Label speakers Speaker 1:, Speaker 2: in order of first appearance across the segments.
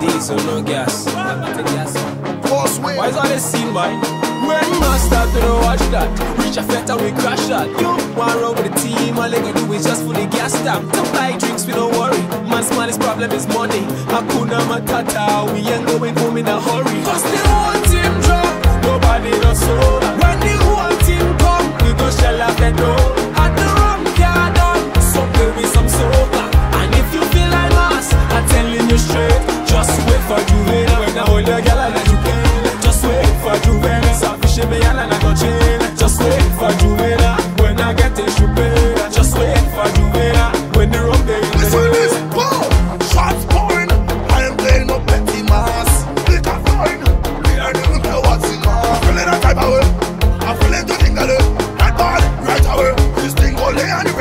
Speaker 1: Diesel, no gas. Why is all this scene, boy? When man start to watch that, reach a feta, we crash that. You want run with the team, all they gonna do is just fully gas them. To buy drinks, we don't worry. Man's smallest problem is money. Hakuna Matata, we ain't going home in a hurry.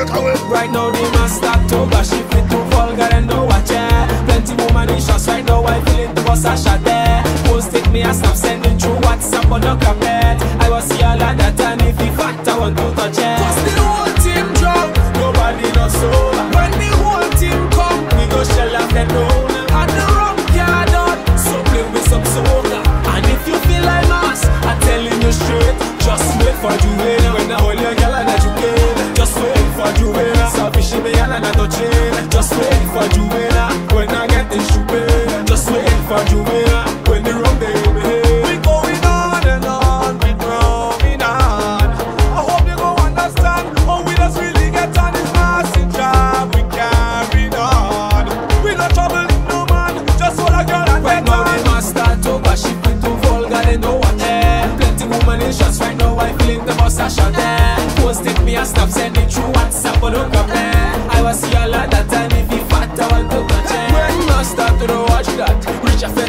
Speaker 2: Lay and it break away.
Speaker 1: Right now the man start to bash if it too vulgar and no watch it. Plenty woman in shots right now I feel it to bust a shot there. Post it me and snap send it through WhatsApp on the carpet. I was see all of that and if he fat I want to touch it. Cause the whole team drunk, nobody knows so. When the whole team come, we go shell off the door. And the rum done, so play with some soda. And if you feel like us, I'm telling you straight, just wait for Juvenile. Eh? When I hold your Juvenile. Selfish me and I touch just wait for Juvenile. When I get the pay, just wait for Juvenile.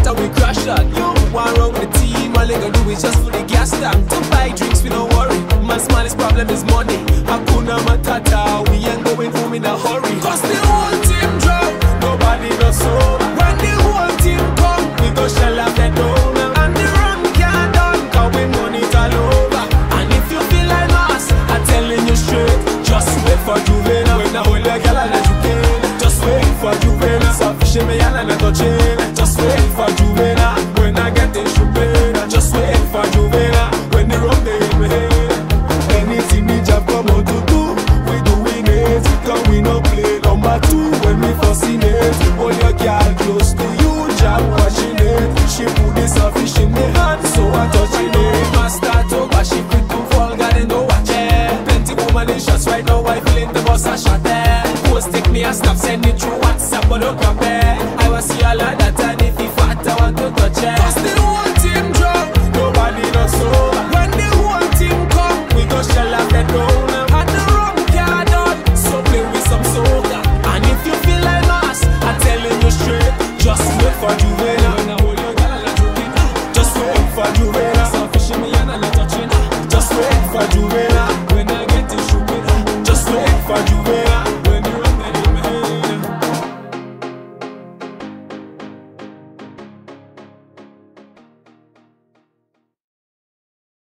Speaker 3: A
Speaker 1: we crash that. You want run with the team, all they gonna do is just fully gas tank. To buy drinks, we don't worry. Man's smallest problem is money. Hakuna Matata, we ain't going home in a hurry. Me and I touch it, just wait for Juvenile. When I get shoe pay, just wait for Juvenile. When the rum they behave, anything the job come out to do, we doing it. Cause we no play number two when we fussing it. Hold your girl close to you, job watching it. She put the selfish in the hand, so I touching it. Master to bash it with too vulgar, they know watch it. Plenty woman in shots right now, I feeling the boss a shot there. Post take me and snap, send it through WhatsApp, but don't compare.